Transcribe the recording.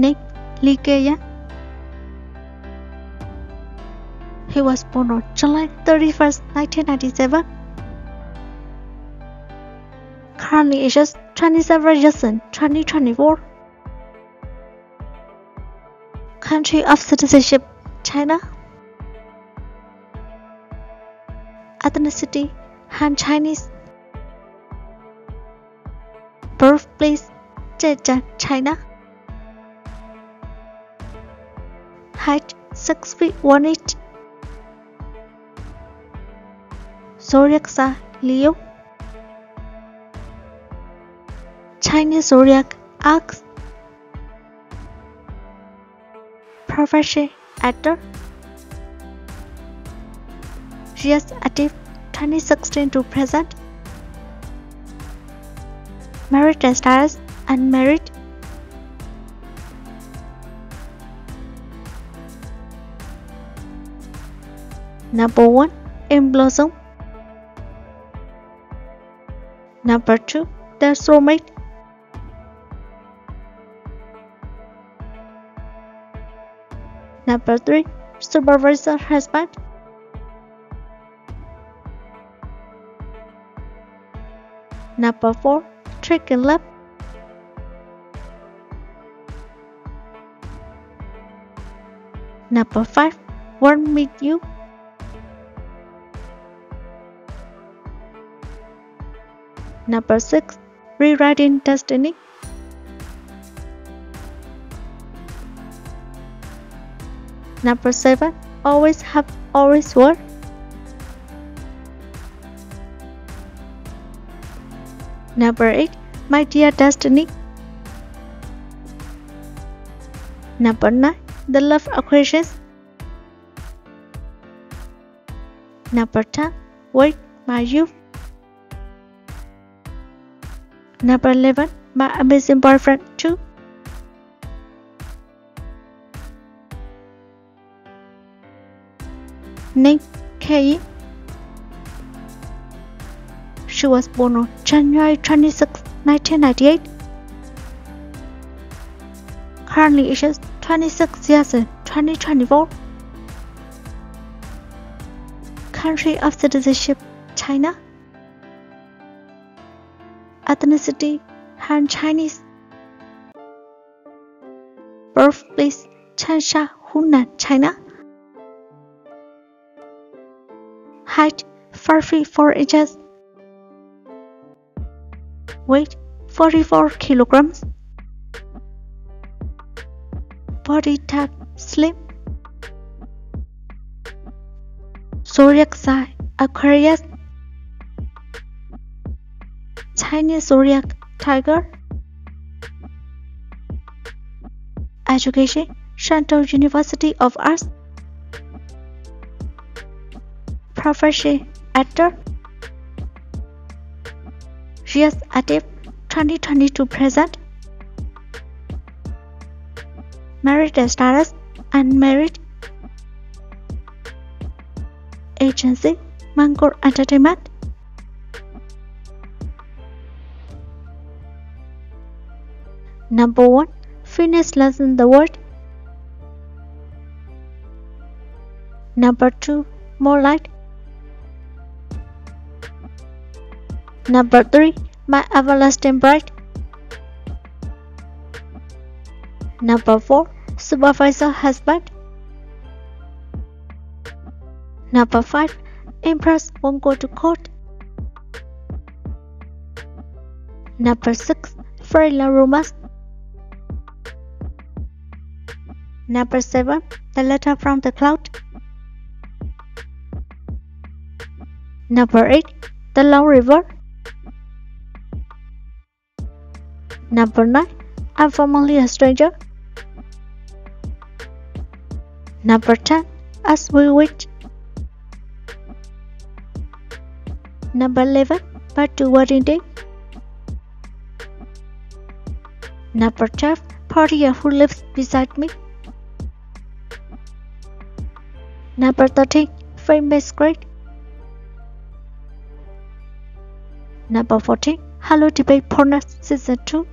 Nick Li Ge Yang. He was born on July 31st, 1997. Currently ages 27 years in 2024. Country of citizenship China. Ethnicity Han Chinese. Birthplace Zhejiang, China. Height 6 feet 1 inch. Zodiac sign Leo. Chinese zodiac ox. Profession actor. Years active 2016 to present. Married status unmarried. Number 1 in Blossom. Number 2 The Soulmate. Number 3 Supervisor Husband. Number 4 Trick in Love. Number 5 Won't Meet You. Number 6 Rewriting Destiny. Number 7 Always Have Always Were. Number 8 My Dear Destiny. Number 9 The Love Equations. Number 10 Wait My Youth. Number 11 My Amazing Boyfriend 2. Nick Kay. She was born on January 26, 1998. Currently ages 26 years in 2024. Country of citizenship China. Ethnicity Han Chinese. Birthplace Changsha, Hunan, China. Height 5 feet 4 inches. Weight 44 kilograms. Body type slim. Zodiac sign Aquarius. Chinese zodiac tiger. Education Shantou University of Arts. Profession actor. Years active 2022 present. Married status unmarried. Agency Mango Entertainment. Number 1 Fitness lesson the world. Number 2 More light. Number 3 My Everlasting bright. Number 4 Supervisor Husband. Number 5 Empress won't go to court. Number 6 Freeland Rumors. Number 7 The Letter from the Cloud. Number 8 The Long River. Number 9 I'm Formerly a Stranger. Number 10 As We Wait. Number 11 Back to Wedding Day. Number 12 Portia Who Lives Beside Me. Number 13 Famous Great. Number 14 Hello Debate Partners Season 2.